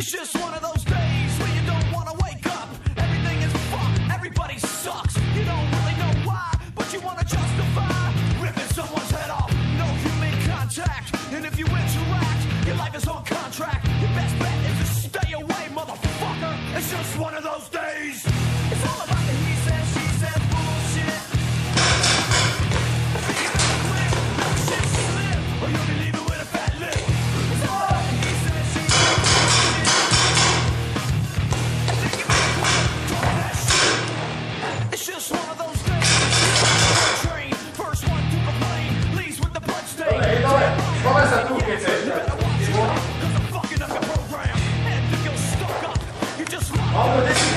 It's just one of those days where you don't wanna wake up. Everything is fucked, everybody sucks. You don't really know why, but you wanna justify ripping someone's head off. No human contact, and if you interact, your life is on Oh, this is